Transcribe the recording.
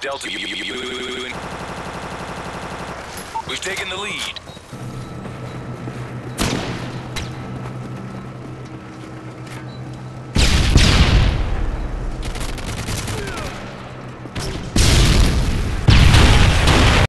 Delta, We've taken the lead.